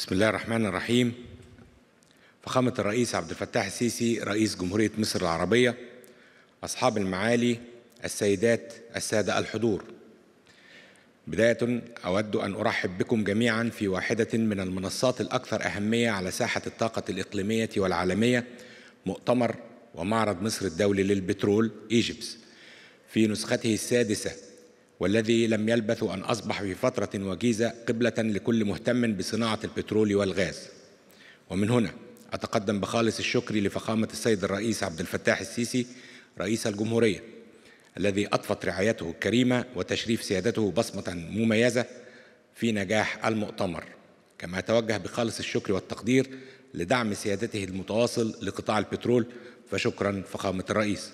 بسم الله الرحمن الرحيم. فخامة الرئيس عبد الفتاح السيسي رئيس جمهورية مصر العربية أصحاب المعالي السيدات السادة الحضور. بداية أود أن أرحب بكم جميعا في واحدة من المنصات الأكثر أهمية على ساحة الطاقة الإقليمية والعالمية مؤتمر ومعرض مصر الدولي للبترول إيجيبس. في نسخته السادسة والذي لم يلبث أن أصبح في فترة وجيزة قبلة لكل مهتم بصناعة البترول والغاز. ومن هنا أتقدم بخالص الشكر لفخامة السيد الرئيس عبد الفتاح السيسي رئيس الجمهورية الذي أضفت رعايته الكريمة وتشريف سيادته بصمة مميزة في نجاح المؤتمر. كما أتوجه بخالص الشكر والتقدير لدعم سيادته المتواصل لقطاع البترول فشكرا فخامة الرئيس.